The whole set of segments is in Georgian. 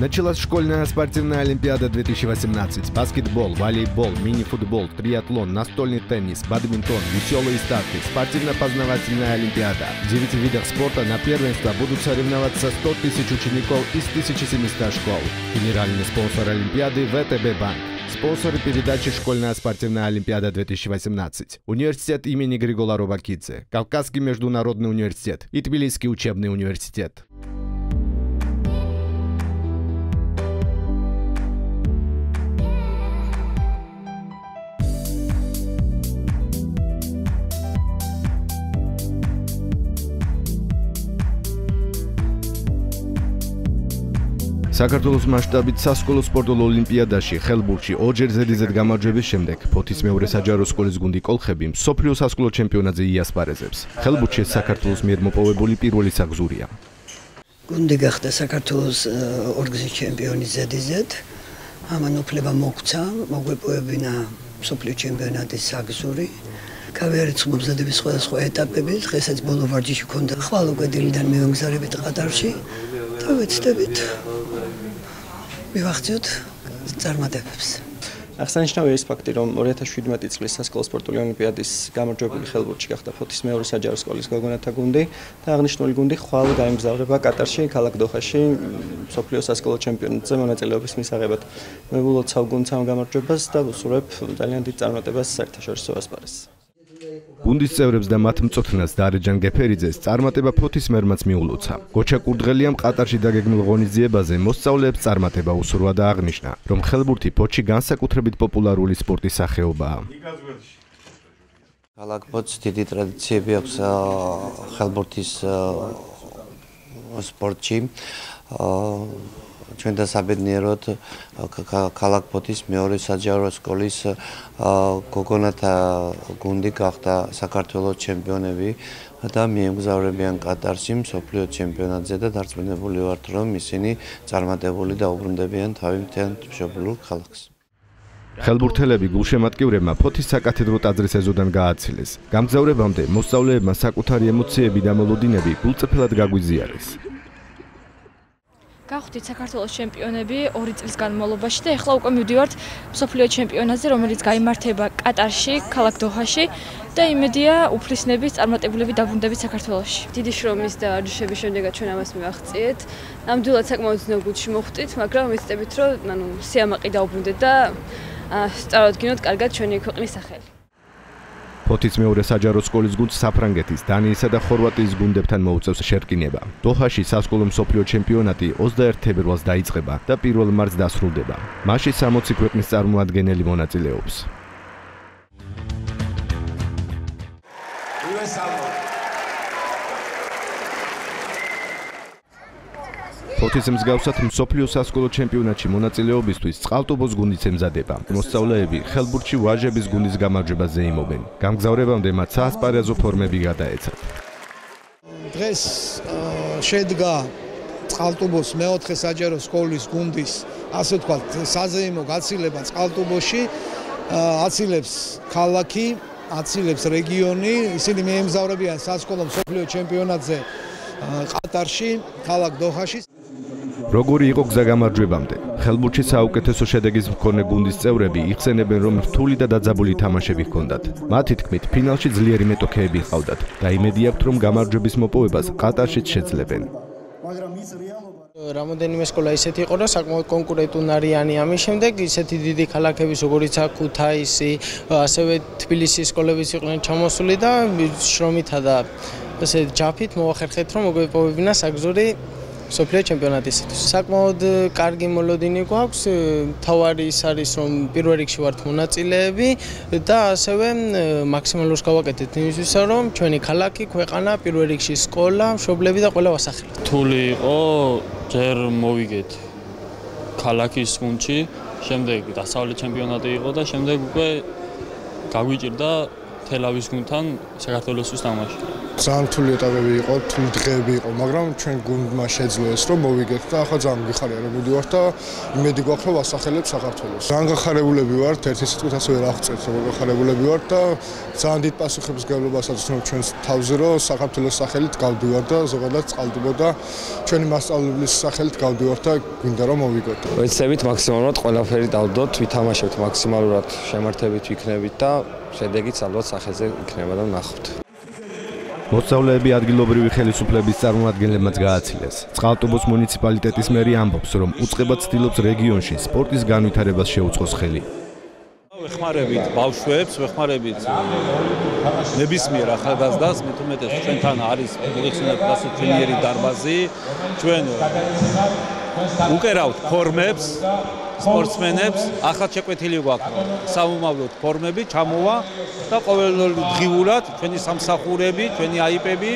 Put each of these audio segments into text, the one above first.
Началась школьная спортивная олимпиада 2018. Баскетбол, волейбол, мини-футбол, триатлон, настольный теннис, бадминтон, веселые старты, спортивно-познавательная олимпиада. В 9 видах спорта на первенство будут соревноваться 100 тысяч учеников из 1700 школ. Генеральный спонсор олимпиады – ВТБ Банк. Спонсоры передачи «Школьная спортивная олимпиада-2018». Университет имени Григола Робакидзе, Кавказский международный университет и Тбилисский учебный университет. საქართველოს მასშტაბით სასკოლო სპორტულ ოლიმპიადაში ხელბურთში ორჯერ ზედიზედ გამარჯვების შემდეგ ფოთის მეორე საჯარო სკოლის გუნდი კოლხები სოფლიო სასკოლო ჩემპიონატზე იასპარეზებს. ხელბურთში საქართველოს მიერ მოპოვებული პირველი საგზურია. გუნდი გახდა საქართველოს ორგზის ჩემპიონი ზედიზედ. ამან უფლება მოგცა, მოგვეპოვებინა სოფლიო ჩემპიონატის საგზური. გავიარეთ მომზადების სხვადასხვა ეტაპები, დღესაც ბოლო ვარჯიში ქონდა. ხვალ უკვე დილიდან მივანგზარებით ყატარში. და ვეცდებით მივახციოთ წარმატებებს. ახსენებია ის ფაქტი, რომ 2017 წლის სასკოლო სპორტული ოლიმპიადის გამარჯვებული ხელბურთში გახდა ფოთის მეორე საჯარო სკოლის გოგონათა გუნდი და აღნიშნული გუნდი ხვალ გაემგზავრება კატარში, ქალაქ დოხაში, სოფლიო სასკოლო ჩემპიონატზე მონაწილეობის მისაღებად. მე ვილოცავ გუნდს ამ გამარჯვებას და ვუსურვებ ძალიან დიდ წარმატებას საერთაშორისო ასპარეზზე. გუნდის წევრებს და მათ მწოთნას დარეჯან გეფერიძეს წარმატება ფოთის მერმაც მიულოცა. გოჩა კურდღელიამ ყატარში დაგეგმილ ღონისძიებაზე მოსწავლეებს წარმატება უსურვა და აღნიშნა, რომ ხელბურთი ფოთში განსაკუთრებით პოპულარული სპორტის სახეობაა. ქალაქ ფოთს დიდი ტრადიციები აქვს ხელბურთის სპორტში. ჩვენ დასაბედნიეროდ ქალაქ ფოთის მეორე საჯარო სკოლის გოგონათა გუნდი გახდა საქართველოს ჩემპიონები და მიემგზავრებიან კატარში მსოფლიო ჩემპიონატზე და დარწმუნებული ვართ რომ ისინი წარმატებული და უბრუნდებიან თავი მთელ მშობლიურ ქალაქს ხელბურთელები გულშემატკივრებმა ფოთის საკათედრო ტაძრის ეზოდან გააცილეს. გამგზავრებამდე მოსწავლეებმა საკუთარი ემოციები და მოლოდინები გულწრფელად გაგვიზიარეს. გავხდით საქართველოს ჩემპიონები 2 წლის განმავლობაში და ეხლა უკვე მივდივართ სოფლიო ჩემპიონატზე, რომელიც გამართება კატარში, ქალაქ დოჰაში და იმედია უფრისნების წარმატებულები დაბრუნდებით საქართველოში. დიდი შრომის და არჩევის შემდეგაც ჩვენ ამას მივახციეთ. ნამდვილად საკმაოდ ძნელ გულში მოხვდით, მაგრამ ვიცით, რომ ანუ სიამაყი დაუბრუნდეთ და სწავლობთ კარგად ჩვენი ქვეყნის სახელი. ფოთის მეორე საჯარო სკოლის გუნდს საფრანგეთის, დანიისა და ხორვატიის გუნდებთან მოუწევს შერკინება. დოჰაში სასკოლო მსოფლიო ჩემპიონატი 21 თებერვალს დაიწყება და 1 მარტს დასრულდება. მასში 60 ქვეყნის წარმომადგენელი მონაწილეობს. ფოთის მსგავსად მსოფლიო სასკოლო ჩემპიონატში მონაწილეობისთვის წყალტუბოს გუნდიც ემზადება. მოსწავლეები ხელბურთში ვაჟების გუნდის გამარჯვებას ზეიმობენ. გამგზავრებამდე მათ საასპარეზო ფორმები გადაეცათ. დღეს შედგა წყალტუბოს მეოთხე საჯარო სკოლის გუნდის ასე ვთქვათ საზეიმო გაცილება წყალტუბოში აცილებს ქალაქი აცილებს რეგიონი ისინი მეემზავრებიან სასკოლო მსოფლიო ჩემპიონატზე ყატარში ქალაქ დოჰაში როგორი იყო გზა გამარჯვებამდე? ხელბურთში საუკეთესო შედეგის მქონე გუნდის წევრები იხსენებენ, რომ რთული და დაძაბული თამაშები ჰქონდათ. მათი თქმით, ფინალში ძლიერი მეტოქეები ჰყავდათ და იმედი აქვთ, რომ გამარჯვების მოპოვებას ყატარშიც შეძლებენ. რამოდენიმე სკოლა ისეთი იყო, რომ საკმაოდ კონკურენტუნარიანი ამის შემდეგ ისეთი დიდი ქალაქები, როგორიც აქუთაისი, ასევე თბილისის სკოლებიც იყვნენ ჩამოსული და შრომითა და ესე ჯაფით მოახერხეთ, რომ მოგვეპოვებინა საგზური სოფლიო ჩემპიონატისათვის. საკმაოდ კარგი მოლოდინი გვაქვს. თავარი ის არის, რომ პირველ რიგში ვართ მონაწილეები და ასევე მაქსიმალურს გავაკეთეთ იმისთვის, რომ ჩვენი ქალაქი, ქვეყანა, პირველ რიგში სკოლა, მშობლები და ყველა ვასახელოთ. თული იყო, ჯერ მოვიგეთ ქალაქის გუნდში, შემდეგ დასავლეთ ჩემპიონატი იყო და შემდეგ უკვე გაგვიჭირდა თელავის გუნდთან საქართველოსთვის თამაში. ძალიან რთული ეტაპები იყო, რთული დღეები იყო, მაგრამ ჩვენ გუნდმა შეძლო ეს რომ მოვიგეთ და ახლა ძალიან გიხარია რომ მივიდივარ და იმედი გვაქვს რომ ასახელებ საქართველოს. ძალიან გახარებულები ვართ, ერთი სიტყვით ასე ვერ აღწერთ, რომ გახარებულები ვართ და ძალიან დიდ პასუხისმგებლობასაც ვცნობ ჩვენს თავზე რომ საქართველოს სახელით გავდივარ და ზოგადად წყალდუბო და ჩვენი მასწავლებლის სახელით გავდივარ და გვინდა რომ მოვიგოთ. ვეცებით მაქსიმალურად ყველაფერი დავდოთ, ვითამაშებთ მაქსიმალურად შემართებით ვიქნებით და შედეგიც ალბათ სახელზე იქნება და ნახავთ. მოსწავლეები ადგილობრივი ხელისუფლების წარმომადგენლებმაც გააცილეს. წყალტუბოს მუნიციპალიტეტის მერი ამბობს, რომ უწყება ცდილობს რეგიონში სპორტის განვითარებას შეუწყოს ხელი. ვეხმარებით ბავშვებს, ვეხმარებით ნებისმიერ ახალგაზრდას, მე თუმეტეს ჩვენთან არის კოლექციონერ კლასიფიერი დარბაზი. ჩვენ უკერავთ ფორმებს, სპორტსმენებს ახალ შეკვეთილი გვაქვს საუმავლოდ ფორმები ჩამოვა და ყოველდღიურად ჩვენი სამსახურები, ჩვენი აიპები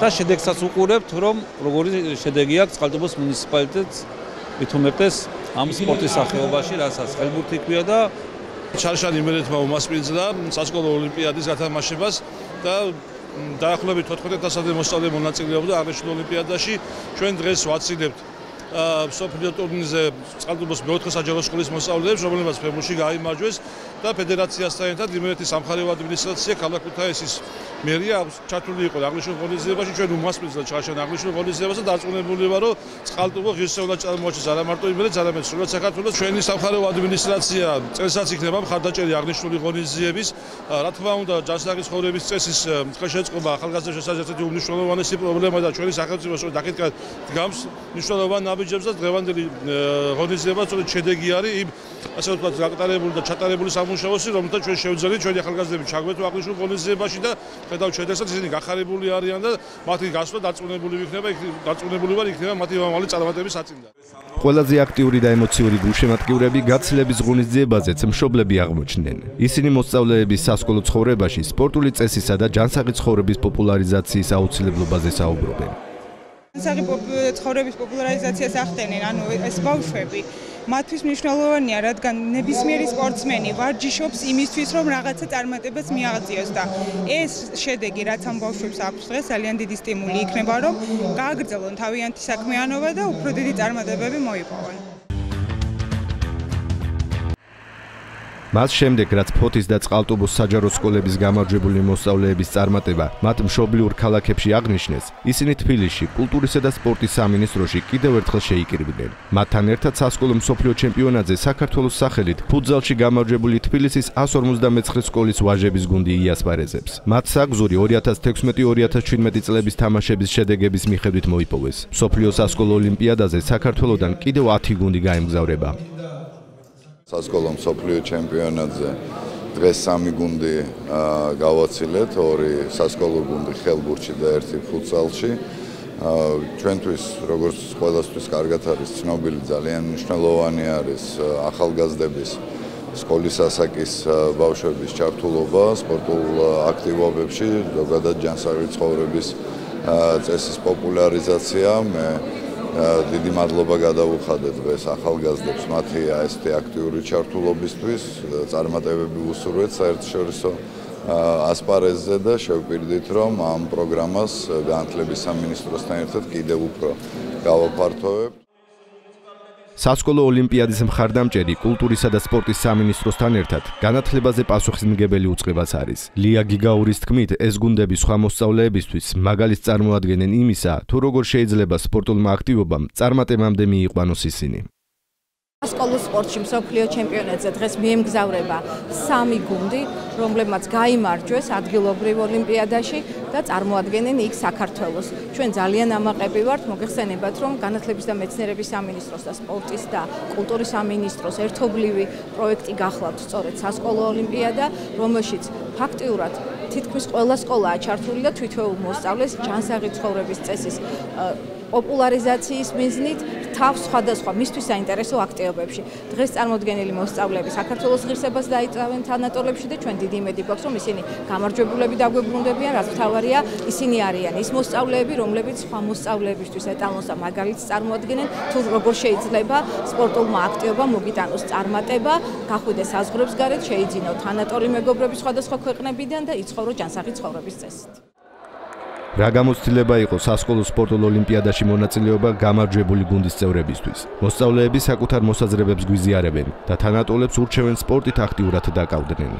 და შედეგსაც უყურებთ რომ როგორი შედეგი აქვს წყალტუბოს მუნიციპალიტეტს ვითომებდეს ამ სპორტის სახეობაში, რასაც ხელბურთი ქვია და ჩარშანი მერეთმა უმასპინძლა სასკოლო ოლიმპიადის გათამაშებას და დაახლოებით 14000-ზე მოსწავლე მონაწილეობდა აღნიშნულ ოლიმპიადაში. ჩვენ დღეს ვაცილებთ სოფლიო ტურნირზე წყალტუბოს მეოთხე საჯარო სკოლის მოსწავლეებს, რომლებიც ფეხბურთში გაიმარჯვეს და ფედერაციასთან ერთად იმერეთის სამხარეო ადმინისტრაცია ქალაქ ქუთაისის მერია ჩართული იყო აღნიშნულ ღონისძიებაში, ჩვენ უმასპინძლა ჩაშენ აღნიშნულ ღონისძიებას და დარწმუნებული ვარ, რომ წყალტუბო ღირსეულად წარმოაჩენს არა მარტო იმერეთს, არამედ სრულად საქართველოს ჩვენი სამხარეო ადმინისტრაცია წელსაც იქნება მხარდაჭერი აღნიშნული ღონისძიების, რა თქმა უნდა, ჯანსაღი ცხოვრების წესის ხელშეწყობა ახალგაზრდებს შესაძლებელი უმნიშვნელოვანესი პრობლემა და ჩვენი სახელმწიფოს დაკითხა დგამს მნიშვნელოვან ნაბიჯებს და დღევანდელი ღონისძიება სწორედ შედეგი არის იმ ასე ვთქვათ გაკეთებული და ჩატარებული სამუშაოსი, რომელთა ჩვენ შევძლებთ ჩვენი ახალგაზრდები ჩაგვეთო აღნიშნულ ღონისძიებაში და ხედავ შედეგსაც ისინი გახარებული არიან და მათი გასვლა დარწმუნებული ვიქნება, დარწმუნებული ვარ იქნება მათი მომავალი წარმატების საწინდად. ყველაზე აქტიური და ემოციური გულშემატკივრები გაცილების ღონისძიებაზეც მშობლები აღმოჩნდნენ. ისინი მოსწავლეების სასკოლო ცხოვრებაში სპორტული წესისა და ჯანსაღი ცხოვრების პოპულარიზაციის აუცილებლობაზე საუბრობენ. საღი ცხოვრების პოპულარიზაციას ახდენენ, ანუ ეს ბავშვები მათთვის მნიშვნელოვანია, რადგან ნებისმიერი სპორტსმენი ვარჯიშობს იმისთვის, რომ რაღაცა წარმატებას მიაღწიოს და ეს შედეგი, რაც ამ ბავშვებს აქვს დღეს, ძალიან დიდი სტიმული იქნება, რომ გააგრძელონ თავიანთი საქმიანობა და უფრო დიდი წარმატებები მოიპოვონ. მას შემდეგ რაც ფოთის და წყალტუბოს საჯარო სკოლების გამარჯვებული მოსწავლეების წარმატება მათ მშობლიურ ქალაქებში აღნიშნეს, ისინი თბილისში კულტურისა და სპორტის სამინისტროში კიდევ ერთხელ შეიკრიბნენ. მათთან ერთად სასკოლო მსოფლიო ჩემპიონატზე საქართველოს სახელით ფუტზალში გამარჯვებული თბილისის 159 სკოლის ვაჟების გუნდი იასპარეზებს. მათ საგზური 2016-2017 წლების თამაშების შედეგების მიხედვით მოიპოვეს. მსოფლიო სასკოლო ოლიმპიადაზე საქართველოსდან კიდევ 10 გუნდი გაემგზავრება. სასკოლო მსოფლიო ჩემპიონატზე დღეს სამი გუნდი გავაცილეთ, ორი სასკოლო გუნდი ხელბურთში და ერთი ფუტსალში. ჩვენთვის როგორც ყველასთვის კარგად არის ცნობილი ძალიან მნიშვნელოვანი არის ახალგაზრდების სკოლის ასაკის ბავშვების ჩართულობა სპორტულ აქტივობებში, ზოგადად ჯანსაღი ცხოვრების წესის პოპულარიზაცია. მე დიდი მადლობა გადავუხადეთ დღეს ახალგაზრდებს მათი ასეთი აქტიური ჩართულობისთვის წარმატებები უსურვეთ საერთაშორისო ასპარეზზე და შევპირდით რომ ამ პროგრამას განათლების სამინისტროსთან ერთად კიდევ უფრო გავაფართოვებთ სასკოლო ოლიმპიადის მხარდამჭერი კულტურისა და სპორტის სამინისტროსთან ერთად განათლებაზე პასუხისმგებელი უწყებას არის. ლია გიგაურის თქმით, ეს გუნდები სხვა მოსწავლეებისთვის მაგალითს წარმოადგენენ იმისა, თუ როგორ შეიძლება სპორტულმა აქტივობამ წარმატებამდე მიიყვანოს ისინი. სკოლოს სპორტში მსოფლიო ჩემპიონატზე დღეს მიემგზავრება სამი გუნდი, რომლებმაც გამოიმარჯვეს ადგილობრივ ოლიმპიადაში და წარმოადგენენ იქ საქართველოს. ჩვენ ძალიან ამაყები ვართ, მოგეხსენებათ, რომ განათლების და მეცნიერების სამინისტროს და სპორტის და კულტურის სამინისტროს ერთობლივი პროექტი გახლავთ სწორედ სასკოლო ოლიმპიადა, რომელშიც ფაქტიურად თითქმის ყველა სკოლაა ჩართული და თვითონ მოსწავლეს ჯანსაღი ცხოვრების წესის პოპულარიზაციის მიზნით თავს სხვადასხვა მისთვის საინტერესო აქტივობებში. დღეს წარმოდგენილი მოსწავლეები საქართველოს ღირსებას დაიწავენ თანატოლებში და ჩვენ დიდი იმედი გვაქვს, რომ ისინი გამარჯვებულები დაგვებრუნდებიან, რაც მთავარია, ისინი არიან ის მოსწავლეები, რომლებიც სხვა მოსწავლეებისთვის ეტალონს და მაგალითს წარმოადგენენ, თუ როგორ შეიძლება სპორტულმა აქტივობამ მოგიტანოს წარმატება, გახვიდეს საზღვრებს გარეთ, შეიძინო თანატოლი მეგობრები სხვადასხვა ქვეყნებიდან და იცხოვრო ჯანსაღი ცხოვრების წესით. რა გამოცდილება იყო სასკოლო სპორტულ ოლიმპიადაში მონაწილეობა გამარჯვებული გუნდის წევრებისთვის. მოსწავლეები საკუთარ მოსაზრებებს გვიზიარებენ და თანატოლებს ურჩევენ სპორტით აქტიურად დაკავდნენ.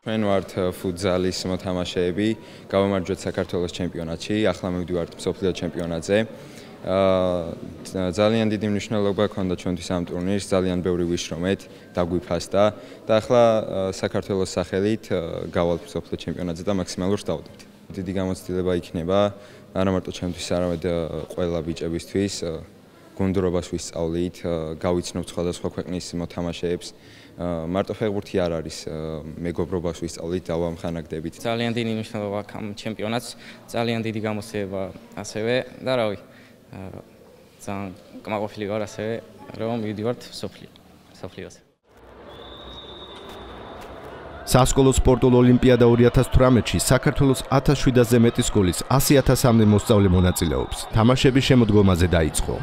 ჩვენ ვართ ფუტზალის მოთამაშეები, გავამარჯვეთ საქართველოს ჩემპიონატში, ახლა მივდივართ მსოფლიო ჩემპიონატზე. აა ძალიან დიდი მნიშვნელობა ჰქონდა ჩვენთვის ამ ტურნირს, ძალიან ბევრი ვიშრომეთ, დაგვიფასდა და ახლა საქართველოს სახელით გავალთ მსოფლიო ჩემპიონატზე და მაქსიმალურს დავდებთ. დიდი გამოცდილება იქნება არა მარტო ჩემთვის, არამედ ყველა ბიჭებისთვის გუნდრობას ვისწავლით, გავიცნობთ სხვადასხვა ქვეყნის მოთამაშეებს. მარტო ფეხბურთი არ არის მეგობრობას ვისწავლით და ვამხანაგდებით. ძალიან დიდი მნიშვნელობა აქვს ამ ჩემპიონატს, ძალიან დიდი გამოცდილება ასევე და რავი, ძალიან კმაყოფილი ვარ ასევე რომ მივიდივართ სოფლიო, სოფლიოზე. სასკოლო სპორტულ ოლიმპიადა 2018-ში საქართველოს 1700-ზე მეტი სკოლის 100000-მდე მოსწავლე მონაწილეობს. თამაშები შემოდგომაზე დაიწყო.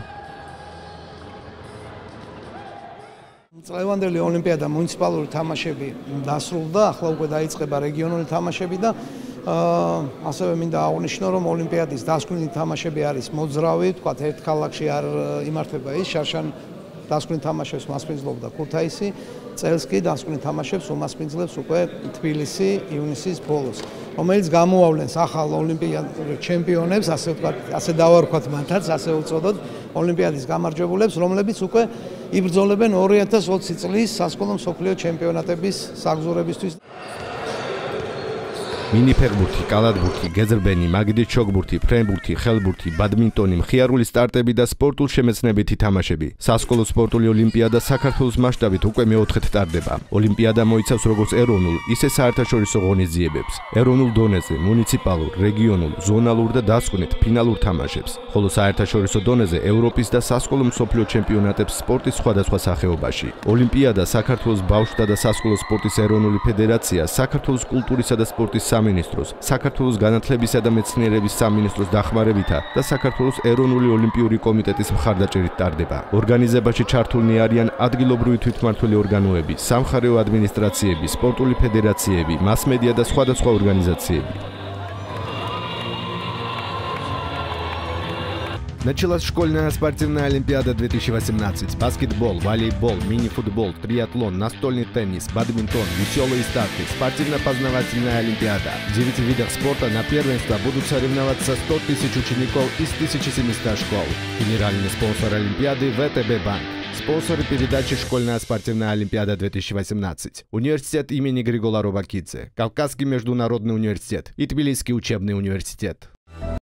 წლევანდელი ოლიმპიადა მუნიციპალური თამაშები დასრულდა, ახლა უკვე დაიწყება რეგიონული თამაშები და ასევე მინდა აღნიშნო, რომ ოლიმპიადის დასკვნილი თამაშები არის მოძრავი, თქვა ერთ ქალაქში არ იმართება ის შარშან დასკვნილ თამაშებს მასპინძლობდა ქუთაისი, წელს კი დასკვნილ თამაშებს უმასპინძლებს უკვე თბილისი ივნისის ბოლოს, რომელიც გამოავლენს ახალ ოლიმპიადურ ჩემპიონებს, ასე ვთქვათ, ასე დავარქვათ მათაც, ასე უწოდოთ, ოლიმპიადის გამარჯვებულებს, რომლებიც უკვე იბრძოლებენ 2020 წლის სასკოლო მსოფლიო ჩემპიონატების საგზურებისთვის. მინიფერბურთი, კალათბურთი, გეზრბენი, მაგიდით ჩოგბურთი, ფრენბურთი, ხელბურთი, ბადმინტონი, მხიარული სტარტები და სპორტულ შემეცნებითი თამაშები. სასკოლო სპორტული ოლიმპიადა საქართველოს მასშტაბით უკვე მეოთხედ ტარდება. ოლიმპიადა მოიცავს როგორც ეროვნულ, ისე საერთაშორისო ღონისძიებებს. ეროვნულ დონეზე, მუნიციპალურ, რეგიონულ, ზონალურ და დასკვნით ფინალურ თამაშებს, ხოლო საერთაშორისო დონეზე ევროპის და სასკოლო მსოფლიო ჩემპიონატებს სპორტის სხვადასხვა სახეობაში. ოლიმპიადა საქართველოს ბავშვთა და სასკოლო სპორტის ეროვნული ფედერაცია, საქართველოს კულტურისა და სპორტის სამინისტროს, საქართველოს განათლებისა და მეცნიერების სამინისტროს დახმარებითა და საქართველოს ეროვნული ოლიმპიური კომიტეტის მხარდაჭერით ტარდება. ორგანიზებაში ჩართულნი არიან ადგილობრივი თვითმმართველი ორგანოები, სამხარეო ადმინისტრაციები, სპორტული ფედერაციები, მასმედია და სხვადასხვა ორგანიზაციები. Началась школьная спортивная олимпиада 2018. Баскетбол, волейбол, мини-футбол, триатлон, настольный теннис, бадминтон, веселые старты, спортивно-познавательная олимпиада. В 9 видах спорта на первенство будут соревноваться 100 тысяч учеников из 1700 школ. Генеральный спонсор олимпиады ВТБ Банк. Спонсоры передачи «Школьная спортивная олимпиада-2018». Университет имени Григола Робакидзе, Кавказский международный университет и Тбилисский учебный университет.